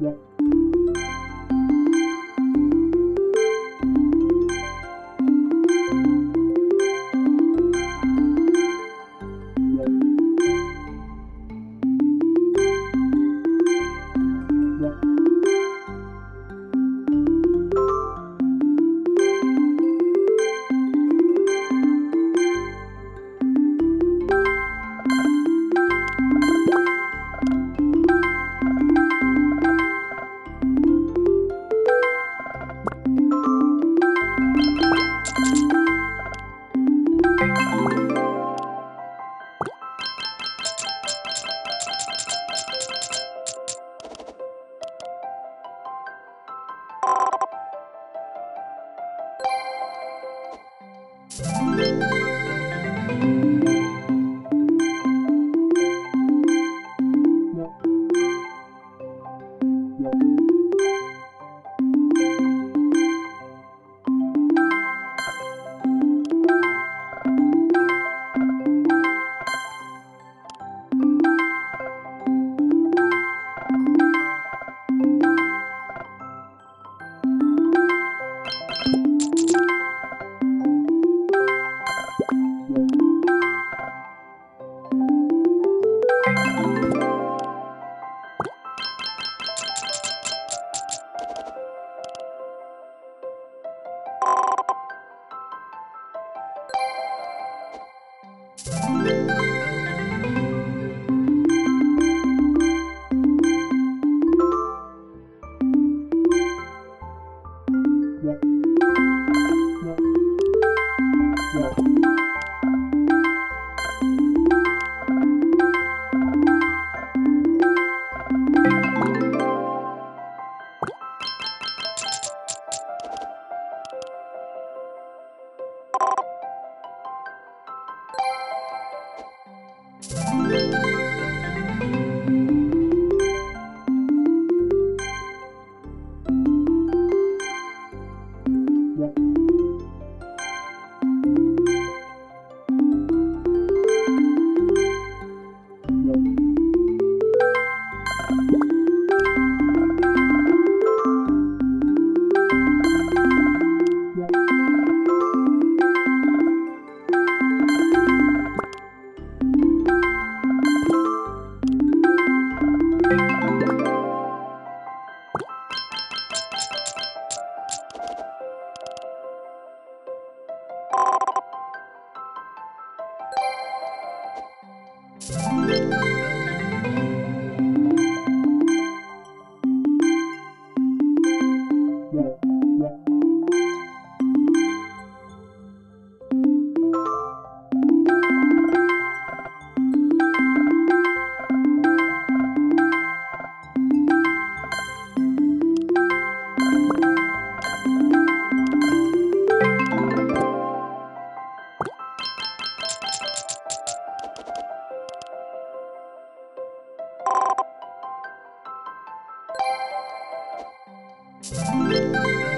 Yeah. Thank you. you